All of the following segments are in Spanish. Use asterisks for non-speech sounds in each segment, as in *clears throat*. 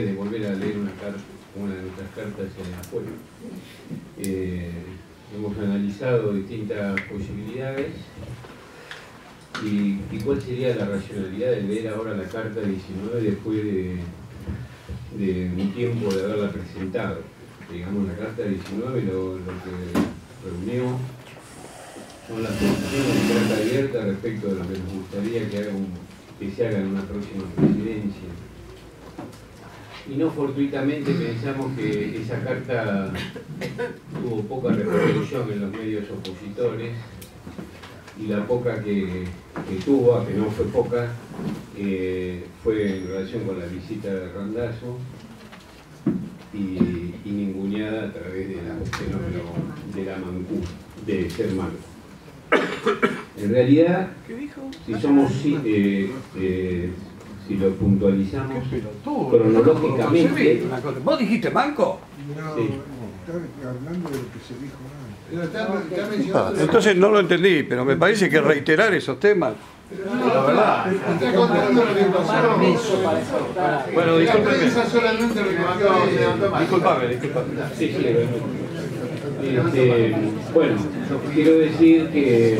de volver a leer una, carta, una de nuestras cartas en pueblo. Eh, hemos analizado distintas posibilidades y, cuál sería la racionalidad de leer ahora la carta 19 después de, de un tiempo de haberla presentado. Digamos, la carta 19 lo, lo que reunimos son las posiciones de carta abierta respecto de lo que nos gustaría que, haga que se haga en una próxima presidencia y no fortuitamente pensamos que esa carta tuvo poca repercusión en los medios opositores y la poca que, que tuvo, que no fue poca, eh, fue en relación con la visita de Randazo y, y ninguneada a través del fenómeno de la mancú, de ser malo. En realidad, si somos eh, eh, si lo puntualizamos cronológicamente. ¿Vos dijiste banco? No, Sí. está hablando de lo que se dijo antes. Ah, entonces no lo entendí, pero me parece que reiterar esos temas. La verdad. Está contando lo que pasó. Bueno, recogió Disculpame, disculpame. Sí, sí, este, bueno, quiero decir que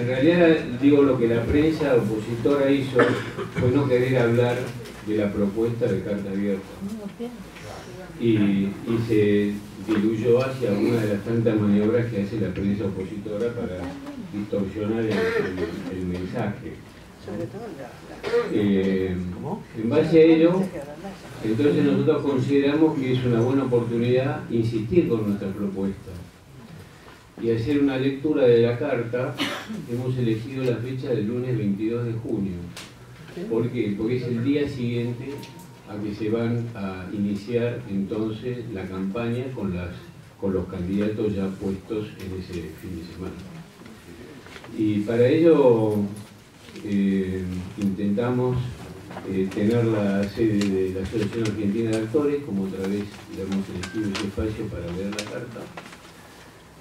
en realidad digo lo que la prensa opositora hizo fue no querer hablar de la propuesta de carta abierta y, se diluyó hacia una de las tantas maniobras que hace la prensa opositora para distorsionar el, el- el mensaje. Eh, en base a ello, entonces nosotros consideramos que es una buena oportunidad insistir con nuestra propuesta y hacer una lectura de la carta. Hemos elegido la fecha del lunes 22 de junio. ¿Por qué? Porque es el día siguiente a que se van a iniciar entonces la campaña con, las, con los candidatos ya puestos en ese fin de semana. Y para ello eh, intentamos eh, tener la sede de la Asociación Argentina de Actores, como otra vez le hemos elegido ese espacio para leer la carta.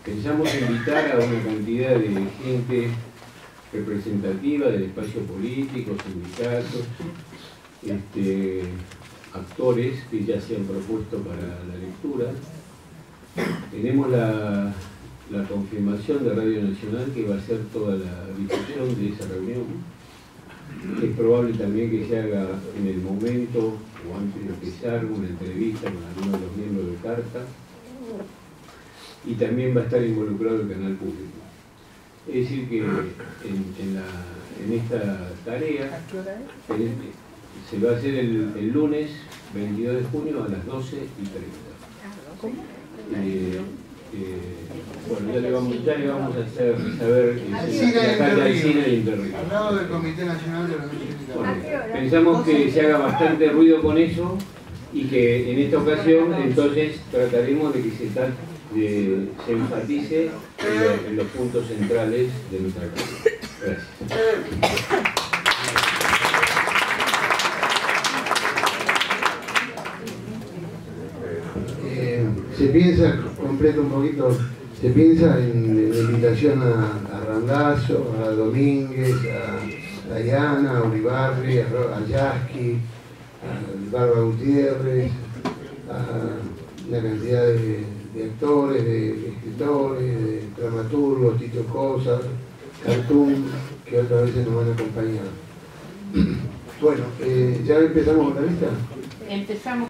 Pensamos invitar a una cantidad de gente representativa del espacio político, sindicatos, este, actores que ya se han propuesto para la lectura. Tenemos la, confirmación de Radio Nacional que va a ser toda la difusión de esa reunión. Es probable también que se haga en el momento o antes de haga una entrevista con algunos de los miembros de Carta y también va a estar involucrado el canal público. Es decir, que en, en la- en esta tarea eh, se va a hacer el, el lunes 22 de junio a las 12 y 30. Eh, eh, bueno, ya le vamos, ya le vamos a hacer saber la de del Interrío. cine de Interrío. Al lado del Comité Nacional de Bueno, pensamos que se haga bastante ruido con eso y que en esta ocasión entonces trataremos de que se, ta- de- se enfatice en, lo- en los puntos centrales de nuestra. Gracias. Eh, se piensa, completo un poquito, se piensa en la invitación a, a Randazzo, a Domínguez, a Dayana, a Uribarri, a, a Yasky, a Barba Gutiérrez, a una cantidad de, de actores, de escritores, de dramaturgos, Tito Cosas, Cartoon, que otras veces nos van a acompañar. *clears throat* Bueno, eh, ¿ya empezamos con la lista? Empezamos